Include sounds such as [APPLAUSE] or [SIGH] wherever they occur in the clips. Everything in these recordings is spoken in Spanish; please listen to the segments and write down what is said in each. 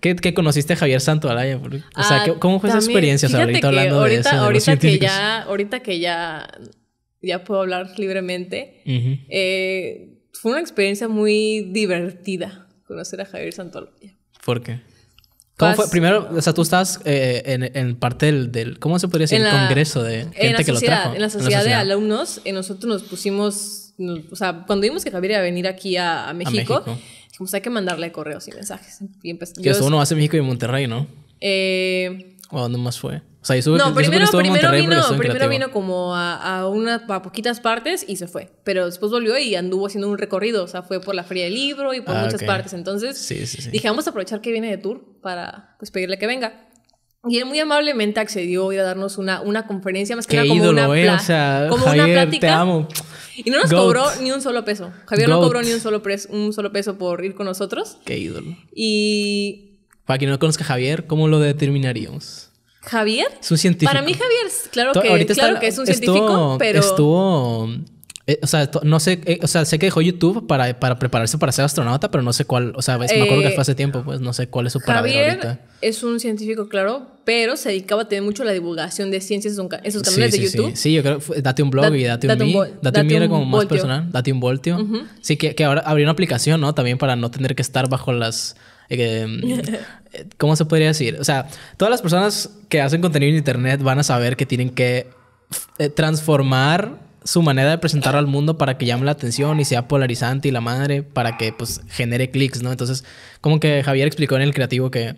¿Qué, qué conociste a Javier Santoalaya? O sea, Ah, ¿qué- ¿cómo fue esa también, experiencia? O sea, fíjate ahorita que hablando de eso, de los ahorita que científicos. ya, ahorita que ya, ya puedo hablar libremente, eh, fue una experiencia muy divertida conocer a Javier Santolaya. ¿Por qué? ¿Cómo fue? Primero, o sea, tú estabas eh, en, en parte del, del- ¿Cómo se podría decir? En El la- congreso de gente en la que lo trajo. en la sociedad de alumnos, eh, nosotros nos pusimos, nos- o sea, cuando vimos que Javier iba a venir aquí a, a México, México. Dijimos hay que mandarle correos y mensajes. Y Que eso uno hace México y Monterrey, ¿no? eh, ¿O dónde más fue? O sea, yo supe no, yo supe que primero, primero, vino, primero vino como a, a, una, a poquitas partes y se fue. Pero después volvió y anduvo haciendo un recorrido. O sea, fue por la Feria del Libro y por Ah, muchas ok. partes. Entonces Sí, sí, sí. dije, vamos a aprovechar que viene de tour para pues, pedirle que venga. Y él muy amablemente accedió a darnos una, una conferencia, más que Qué nada como ídolo, una, eh. O sea, como una Javier, plática. te amo. Y no nos Goat. cobró ni un solo peso. Javier no cobró ni un solo, pres- un solo peso por ir con nosotros. Qué ídolo. Y Para quien no conozca a Javier, ¿cómo lo determinaríamos? Javier, Es un científico. para mí Javier, claro que, claro está- que es un estuvo- científico, pero... Estuvo... eh, o sea, no sé, eh, o sea, sé que dejó YouTube para, para prepararse para ser astronauta, pero no sé cuál, o sea, ves, me acuerdo que Eh, fue hace tiempo, pues no sé cuál es su paradero ahorita. es un científico, claro, pero se dedicaba a tener mucho a la divulgación de ciencias en, sus Sí, canales sí, de sí. YouTube. Sí, yo creo que date un blog Da- y date un date un Date, date un era un como más personal. Date un voltio. Sí, que, que ahora abrió una aplicación, ¿no? También para no tener que estar bajo las. eh, eh, [LAUGHS] ¿Cómo se podría decir? O sea, todas las personas que hacen contenido en internet van a saber que tienen que eh, transformar su manera de presentarlo al mundo para que llame la atención y sea polarizante y la madre para que pues genere clics, ¿no? Entonces, como que Javier explicó en el creativo que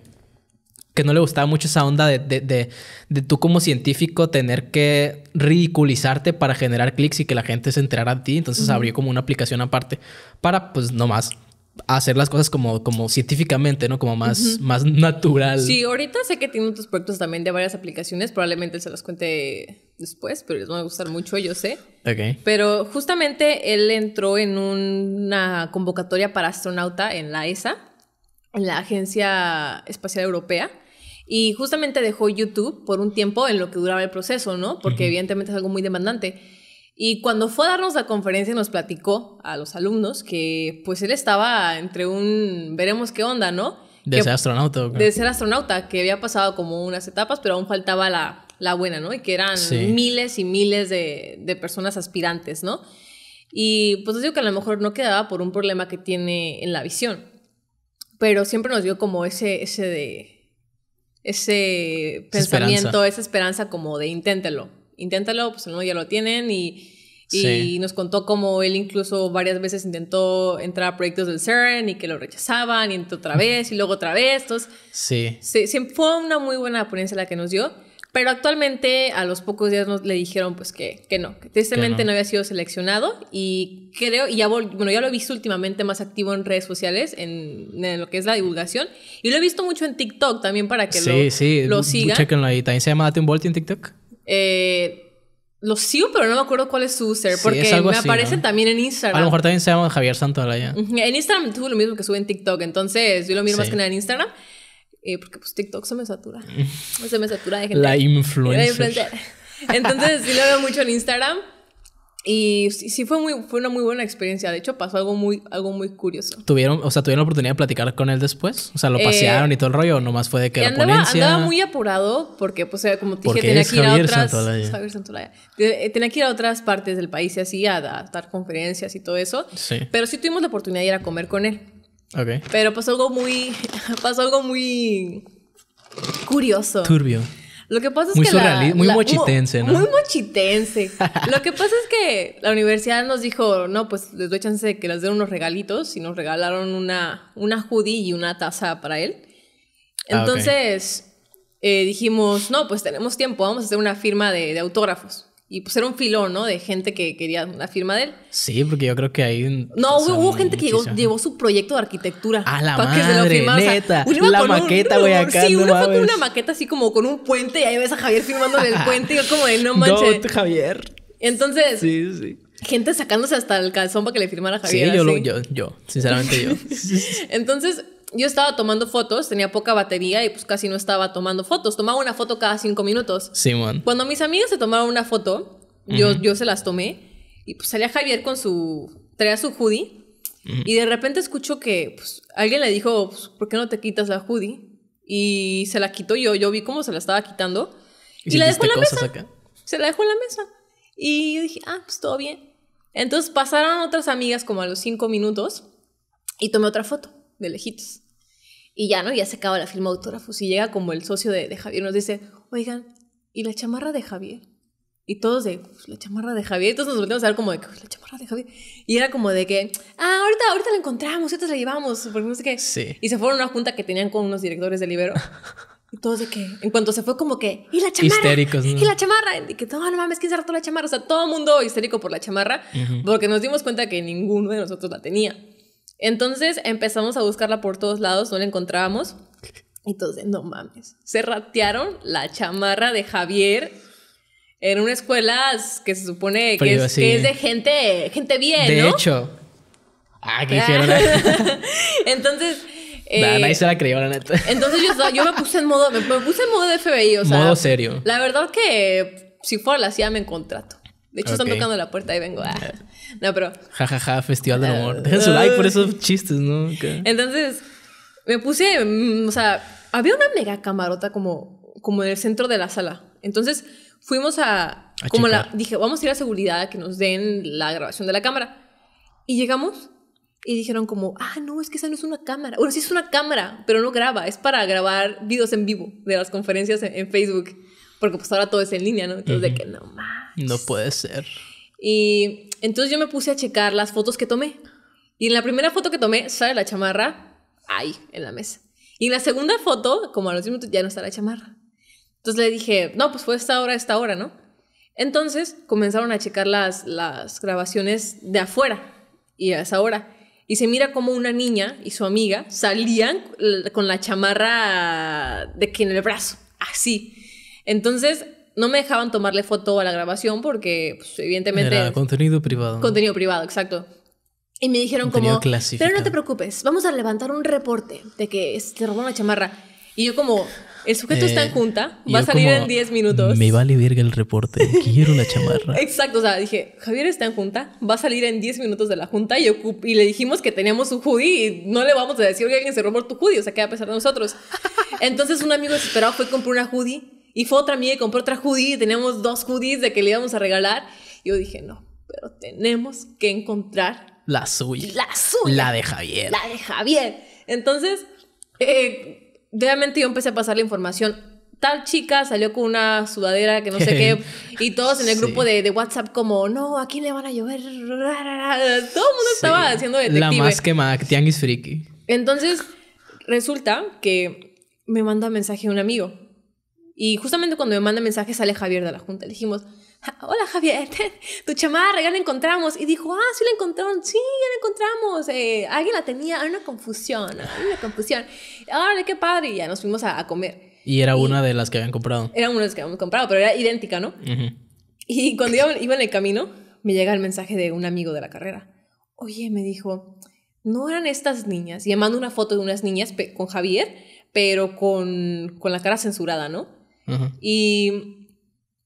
que no le gustaba mucho esa onda de, de, de, de tú como científico tener que ridiculizarte para generar clics y que la gente se enterara de ti. Entonces abrió como una aplicación aparte para pues nomás hacer las cosas como, como científicamente, ¿no? Como más, más natural. Sí, ahorita sé que tiene otros proyectos también de varias aplicaciones, probablemente se los cuente después, pero les van a gustar mucho, yo sé. Ok. Pero justamente él entró en una convocatoria para astronauta en la ESA, en la Agencia Espacial Europea. Y justamente dejó YouTube por un tiempo en lo que duraba el proceso, ¿no? Porque evidentemente es algo muy demandante. Y cuando fue a darnos la conferencia nos platicó a los alumnos que pues él estaba entre un veremos qué onda, ¿no? De Que- ser astronauta. ¿o qué? de ser astronauta, que había pasado como unas etapas, pero aún faltaba la, la buena, ¿no? Y que eran Sí. miles y miles de, de personas aspirantes, ¿no? Y pues digo que a lo mejor no quedaba por un problema que tiene en la visión, pero siempre nos dio como ese, ese de ese pensamiento, esperanza. esa esperanza como de inténtelo, inténtalo, pues no ya lo tienen y, y Sí. nos contó cómo él incluso varias veces intentó entrar a proyectos del CERN y que lo rechazaban y entró otra vez y luego otra vez, entonces Sí. Fue una muy buena ponencia la que nos dio, pero actualmente a los pocos días nos le dijeron pues que, que no, que tristemente Que no. no. había sido seleccionado y creo, y ya, bueno, ya lo he visto últimamente más activo en redes sociales, en, en lo que es la divulgación, y lo he visto mucho en TikTok también para que Sí, lo, sí. lo sigan. Chéquenlo ahí. También se llama Date un Voltio en TikTok. Eh, lo sigo, pero no me acuerdo cuál es su user, Sí, porque me así, aparecen ¿no? también en A Instagram. lo mejor también se llama Javier Santoalaya. Ujú, En Instagram tuvo lo mismo que sube en TikTok, entonces yo lo miro más que nada en Instagram, eh, porque pues TikTok se me satura, [LAUGHS] se me satura de gente. La influencer. influencer. Entonces sí lo veo mucho en Instagram. Y sí, fue, muy, fue una muy buena experiencia. De hecho, pasó algo muy, algo muy curioso. ¿Tuvieron, o sea, ¿tuvieron la oportunidad de platicar con él después? O sea, ¿lo Eh, pasearon y todo el rollo? ¿O nomás fue de que la andaba, ponencia? andaba muy apurado porque, pues, como te dije, tenía que ir a otras... Javier eh, Tenía que ir a otras partes del país y así, a, a dar conferencias y todo eso. Sí. Pero sí tuvimos la oportunidad de ir a comer con él. Pero pasó algo muy... [LAUGHS] pasó algo muy curioso. Turbio. Lo que pasa es Muy que la- muy la- mochitense, ¿no? Muy mochitense. [LAUGHS] Lo que pasa es que la universidad nos dijo, no, pues les doy chance de que les den unos regalitos y nos regalaron una, una hoodie y una taza para él. Ah. Entonces eh, dijimos, no, pues tenemos tiempo, vamos a hacer una firma de, de autógrafos. Y pues era un filón, ¿no? De gente que quería una firma de él. Sí, porque yo creo que hay un... No, hubo, hubo gente que llegó, llevó su proyecto de arquitectura. A la pa' que se lo madre, firmara. O sea, neta. La maqueta, güey, acá, Sí, no uno fue con una maqueta así como con un puente y ahí ves a Javier firmándole el [LAUGHS] puente y yo como de no manches. Goat, Javier. Entonces, Sí, sí. gente sacándose hasta el calzón para que le firmara a Sí, Javier. yo, lo, así. yo, yo, sinceramente yo. [LAUGHS] Entonces, yo estaba tomando fotos, tenía poca batería y pues casi no estaba tomando fotos. Tomaba una foto cada cinco minutos. Simón. Cuando mis amigas se tomaron una foto, yo, yo se las tomé y pues salía Javier con su... traía su hoodie y de repente escucho que pues, alguien le dijo, pues, ¿por qué no te quitas la hoodie? y se la quitó yo. Yo vi cómo se la estaba quitando. ¿Y, Y la dejó en la mesa. acá? Se la dejó en la mesa. Y yo dije, ah, pues todo bien. Entonces pasaron otras amigas como a los cinco minutos y tomé otra foto de lejitos. Y ya, ¿no? Ya se acaba la firma de autógrafos y llega como el socio de, de Javier nos dice, oigan, ¿y la chamarra de Javier? Y todos de, "Pues, la chamarra de Javier. Entonces nos volteamos a ver como de, "Pues, la chamarra de Javier. Y era como de que, ah, ahorita, ahorita la encontramos, ahorita la llevamos, porque no sé qué. Sí. Y se fueron a una junta que tenían con unos directores de Libero. [LAUGHS] Y todos de que, en cuanto se fue como que, ¿y la chamarra? Histéricos, ¿no? ¿Y la chamarra? Y que, no, no mames, ¿quién se hartó la chamarra? O sea, todo el mundo histérico por la chamarra, porque nos dimos cuenta que ninguno de nosotros la tenía. Entonces empezamos a buscarla por todos lados, no la encontrábamos. De, no mames. Se ratearon la chamarra de Javier en una escuela que se supone que, Pero es, sí. que es de gente, gente bien, De ¿no? hecho. Ah, ¿qué dijeron? [LAUGHS] Entonces... Nah, eh, nadie se la creyó, la neta. entonces yo, me puse en modo, me, me puse en modo de FBI, o sea. Modo serio. La verdad que si fuera la CIA me contrato. De hecho, Ok. están tocando la puerta y vengo. ah. No, pero. Ja, ja, ja, Festival del Humor. Dejen su like por esos chistes, ¿no? Que- Entonces, me puse. mm, O sea, había una mega camarota como, como en el centro de la sala. Entonces, fuimos a. A como la, checar. dije, vamos a ir a seguridad que nos den la grabación de la cámara. Y llegamos y dijeron como, ah, no, es que esa no es una cámara. Bueno, sí es una cámara, pero no graba. Es para grabar videos en vivo de las conferencias en, en Facebook. Porque pues ahora todo es en línea, ¿no? Entonces, de que no más. No puede ser. Y entonces yo me puse a checar las fotos que tomé. Y en la primera foto que tomé sale la chamarra ahí, en la mesa. Y en la segunda foto, como a los 10 minutos, ya no está la chamarra. Entonces le dije, no, pues fue esta hora, esta hora, ¿no? Entonces comenzaron a checar las, las grabaciones de afuera y a esa hora. Y se mira como una niña y su amiga salían con la chamarra de que en el brazo, así. Entonces no me dejaban tomarle foto a la grabación porque, pues, evidentemente, Era contenido privado. contenido privado, exacto. Y me dijeron Contenido como, pero no te preocupes, vamos a levantar un reporte de que te robó una chamarra. Y yo como, el sujeto está en Eh, junta, va a salir como, en 10 minutos. Me vale verga el reporte. Quiero la chamarra. [LAUGHS] Exacto, o sea, dije, Javier está en junta, va a salir en 10 minutos de la junta y, y le dijimos que teníamos un hoodie y no le vamos a decir que alguien se robó tu hoodie, o sea, queda a pesar de nosotros. Entonces un amigo desesperado fue y compró una hoodie y fue otra amiga y compró otra hoodie y teníamos dos hoodies de que le íbamos a regalar. Y yo dije, no, pero tenemos que encontrar La suya. la suya. La de Javier. La de Javier. Entonces, eh, realmente yo empecé a pasar la información. Tal chica salió con una sudadera que no sé qué, [LAUGHS] y todos en el Sí. grupo de, de WhatsApp como, no, ¿a quién le van a llover? Todo el mundo estaba Sí. haciendo detective. La más quemada, Tianguis Friki. Entonces, resulta que me manda mensaje un amigo. Y justamente cuando me manda mensaje sale Javier de la junta. Le dijimos, "Ja, hola Javier, [LAUGHS] tu chamarra ya la encontramos. Y dijo, ah, sí la encontraron, sí, ya la encontramos. Eh, alguien la tenía, hay una confusión, hay una confusión. Órale, qué padre. Y ya nos fuimos a, a comer. Y era una de las que habían comprado. Era una de las que habíamos comprado, pero era idéntica, ¿no? Y cuando iba, iba en el camino, me llega el mensaje de un amigo de la carrera. Oye, me dijo, no eran estas niñas. Y me manda una foto de unas niñas con Javier, pero con, con la cara censurada, ¿no? Y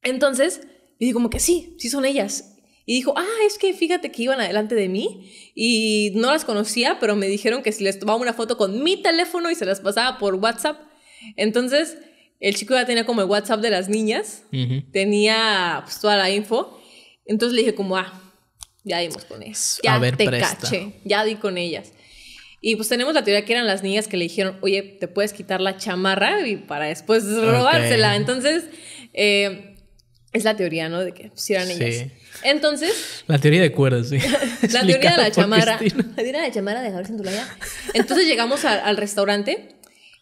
entonces, y como que sí, sí son ellas. Y dijo, ah, es que fíjate que iban adelante de mí y no las conocía, pero me dijeron que si les tomaba una foto con mi teléfono y se las pasaba por WhatsApp. Entonces, el chico ya tenía como el WhatsApp de las niñas tenía pues, toda la info. Entonces le dije como, ah, ya dimos con ellas. Ya ver, te presta. caché, ya di con ellas. Y pues tenemos la teoría que eran las niñas que le dijeron, oye, te puedes quitar la chamarra y para después robársela. Entonces, eh, es la teoría, ¿no? De que sí eran Sí. ellas. Entonces, La teoría de cuerdas, sí. [LAUGHS] la [LAUGHS] teoría de la chamarra. Cristina. La teoría de la chamarra de Gabriel Santolaya. Entonces llegamos al, al restaurante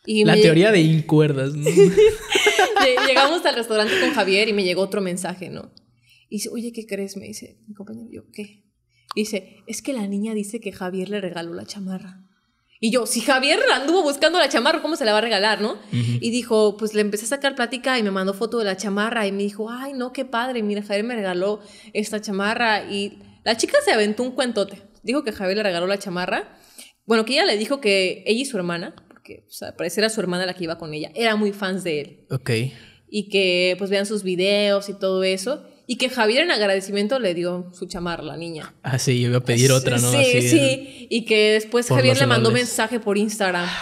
y La me- teoría de incuerdas. ¿no? [LAUGHS] Lle- Llegamos al restaurante con Javier y me llegó otro mensaje, ¿no? Y dice, oye, ¿qué crees? Me dice mi compañero. Y Yo, ¿qué? Dice, es que la niña dice que Javier le regaló la chamarra. Y yo, si Javier anduvo buscando la chamarra, ¿cómo se la va a regalar, no? Y dijo, pues le empecé a sacar plática y me mandó foto de la chamarra y me dijo, ay, no, qué padre, mira, Javier me regaló esta chamarra. Y la chica se aventó un cuentote. Dijo que Javier le regaló la chamarra. Bueno, que ella le dijo que ella y su hermana, porque o sea, era su hermana la que iba con ella, eran muy fans de él ok. y que pues vean sus videos y todo eso. Y que Javier en agradecimiento le dio su chamarra a la niña. Ah, sí, yo iba a pedir otra, ¿no? Sí, Así, sí. Y que después Javier le mandó mensaje por Instagram. [LAUGHS]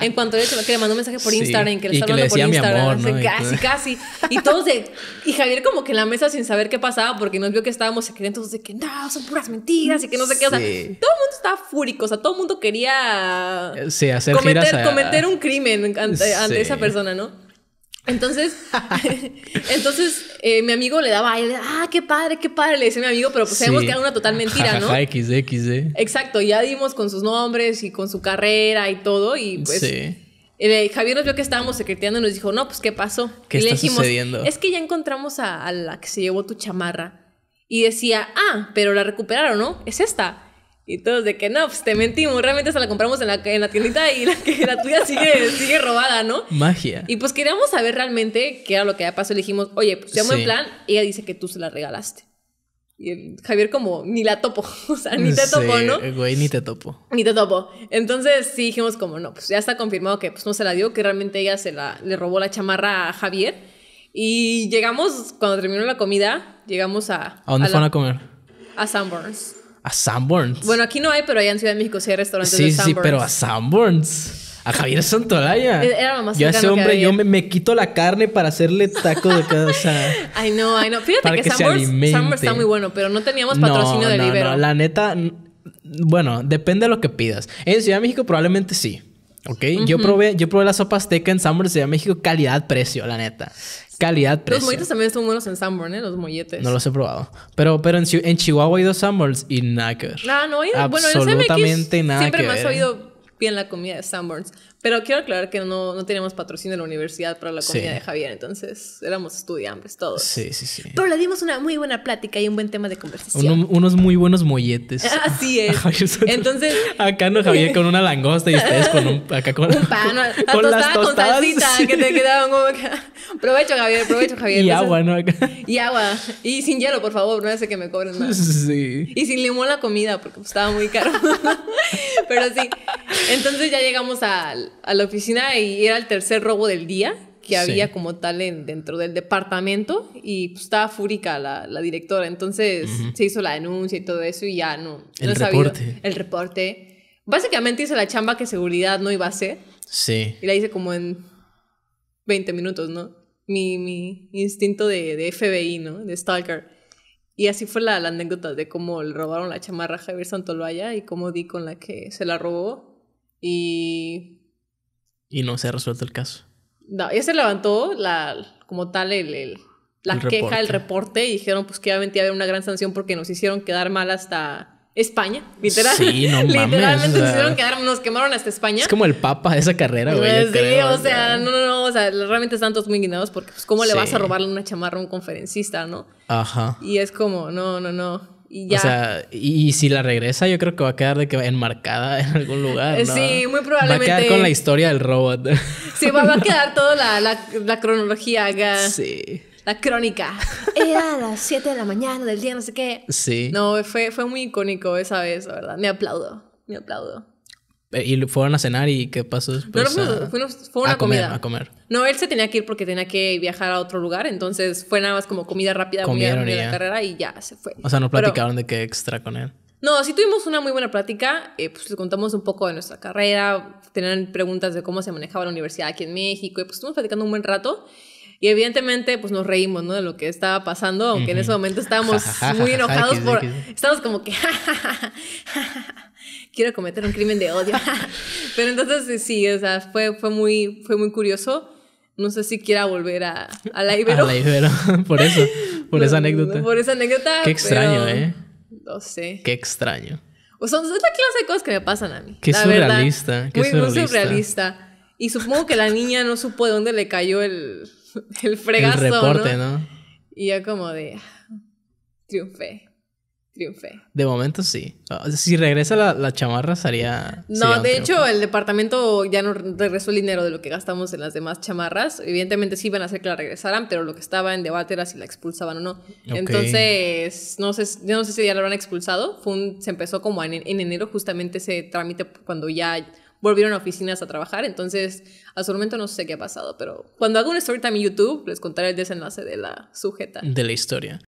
En cuanto le, que le mandó mensaje por Sí, Instagram, que le y está que le hablando por Instagram. amor, casi, [LAUGHS] casi. Y todos de. Y Javier, como que en la mesa sin saber qué pasaba, porque nos vio que estábamos secretos de que no, son puras mentiras y que no sé qué. O sea, todo el Sí. mundo estaba fúrico. O sea, todo el mundo quería Sí, hacer giras cometer, a- cometer un crimen ante, ante Sí. esa persona, ¿no? Entonces, [LAUGHS] entonces eh, mi amigo le daba, aire, ah, qué padre, qué padre, le decía a mi amigo, pero pues sabemos que era una total mentira, ¿no? Jajaja, XD, XD. Exacto, ya dimos con sus nombres y con su carrera y todo, y pues sí. eh, Javier nos vio que estábamos secreteando y nos dijo, no, pues, ¿qué pasó? ¿Qué y le está dijimos, sucediendo? es que ya encontramos a, a la que se llevó tu chamarra. Y decía, ah, pero la recuperaron, ¿no? Es esta. Y todos de que no, pues te mentimos, realmente se la compramos en la, en la tiendita y la, que la tuya sigue, [LAUGHS] sigue robada, ¿no? Magia. Y pues queríamos saber realmente qué era lo que había pasado. Le dijimos, oye, pues ya buen Sí. plan. Ella dice que tú se la regalaste. Y Javier como, ni la topo. [LAUGHS] O sea, ni te topo, Sí, ¿no? Güey, ni te topo. Ni te topo. Entonces sí dijimos como, no, pues ya está confirmado que pues no se la dio, que realmente ella se la, le robó la chamarra a Javier. Y llegamos, cuando terminó la comida, llegamos a... ¿A dónde la- fueron a comer? A Sanborns. A Sanborns. Bueno, aquí no hay, pero allá en Ciudad de México sí hay restaurantes sí, de sí, Sanborns. pero a Sanborns. A Javier Santolaya. Era lo más Yo a ese hombre, yo me, me quito la carne para hacerle taco de cada. O sea, [LAUGHS] Ay, no, ay, no. Fíjate que, que Sanborns. Sanborns está muy bueno, pero no teníamos patrocinio no, de no, Libero. no, la neta, bueno, depende de lo que pidas. En Ciudad de México probablemente sí. ¿Ok? yo, probé, yo probé la sopa azteca en Sanborns de Ciudad de México, calidad-precio, la neta. Calidad-precio. Los molletes también están buenos en Sanborn, ¿eh? Los molletes. No los he probado. Pero, pero en, en Chihuahua he ido a Sanborns y nada que ver. No, no, bueno, en CMX Absolutamente nada siempre que me has ver. oído bien la comida de Sanborns. Pero quiero aclarar que no, no teníamos patrocinio de la universidad para la comida Sí. de Javier, entonces éramos estudiantes todos. Sí, sí, sí. Pero le dimos una muy buena plática y un buen tema de conversación. Uno- unos muy buenos molletes. [LAUGHS] Así es. Entonces, Acá no Javier con una langosta y ustedes con un... Acá con, [LAUGHS] un pan, la con tostada con salsita sí. que te quedaban como que... Provecho, Javier, provecho, [LAUGHS] Javier. Y Entonces- agua, ¿no? Acá. Y agua. Y sin hielo, por favor, no hace que me cobren más. Sí. Y sin limón la comida, porque estaba muy caro. Pero sí. Entonces ya llegamos a, a la oficina y era el tercer robo del día que Sí. había como tal en, dentro del departamento y pues, estaba fúrica la, la directora. Entonces se hizo la denuncia y todo eso y ya no. El no he sabido- reporte. El reporte. Básicamente hice la chamba que seguridad no iba a hacer Sí. y la hice como en 20 minutos, ¿no? Mi, mi instinto de, de FBI, ¿no? De stalker. Y así fue la, la anécdota de cómo le robaron la chamarra a Javier Santoloaya y cómo di con la que se la robó. Y Y no se ha resuelto el caso. no, ya se levantó la, como tal el, el- la El queja, el reporte. y dijeron pues que obviamente iba a haber una gran sanción porque nos hicieron quedar mal hasta España, literal. Sí, no [LAUGHS] mames, Literalmente o sea, nos hicieron quedar, nos quemaron hasta España. Es como el papa de esa carrera, güey. yo sí, creo, o sea, no, no, no, o sea, realmente están todos muy indignados porque, pues, ¿cómo le vas a robarle una chamarra a un conferencista, no? Ajá. Y es como, no, no, no. Y ya. O sea, y, y si la regresa, yo creo que va a quedar de que enmarcada en algún lugar. ¿no? sí, muy Va a probablemente. quedar con la historia del robot. sí, va, va a quedar toda la, la, la cronología acá. sí. La crónica. Era a las 7 de la mañana del día, no sé qué. Sí. No, fue, fue muy icónico esa vez, la verdad. Me aplaudo, me aplaudo. Eh, Y fueron a cenar y qué pasó No, después. no, fuimos- fuimos- fue una a comer, comida. a comer. No, él se tenía que ir porque tenía que viajar a otro lugar, entonces fue nada más como comida rápida, Comieron comida y de la carrera y ya se fue. O sea, no Pero- platicaron de qué extra con él. No, sí tuvimos una muy buena plática, eh, pues les contamos un poco de nuestra carrera, tenían preguntas de cómo se manejaba la universidad aquí en México, y pues estuvimos platicando un buen rato. Y evidentemente, pues nos reímos, ¿no? De lo que estaba pasando, aunque en ese momento estábamos [LAUGHS] muy ja, ja, enojados por... Estábamos como que... [LAUGHS] Quiero cometer un crimen de odio. [LAUGHS] Pero entonces, sí, o sea, fue, fue, muy, fue muy curioso. No sé si quiera volver a, a la Ibero. A la Ibero. [LAUGHS] por eso. Por esa No, anécdota. Por esa anécdota. Qué extraño, pero- ¿eh? No sé. Qué extraño. O sea, es la clase de cosas que me pasan a mí. Qué la verdad. surrealista, qué muy, muy surrealista. surrealista. Y supongo que la niña no supo de dónde le cayó el, [LAUGHS] el fregazo, el reporte, ¿no? ¿no? Y ya como de... ah, Triunfé. Triunfé. De momento sí. Sea, Si regresa la, la chamarra, sería. No, de hecho, el departamento ya no regresó el dinero de lo que gastamos en las demás chamarras. Evidentemente sí iban a hacer que la regresaran, pero lo que estaba en debate era si la expulsaban o no. Entonces, no sé, yo no sé si ya lo habrán expulsado. Fue un- se empezó como en, en enero justamente ese trámite cuando ya volvieron a oficinas a trabajar. Entonces, hasta el momento no sé qué ha pasado, pero cuando haga un story time en YouTube, les contaré el desenlace de la sujeta. De la historia.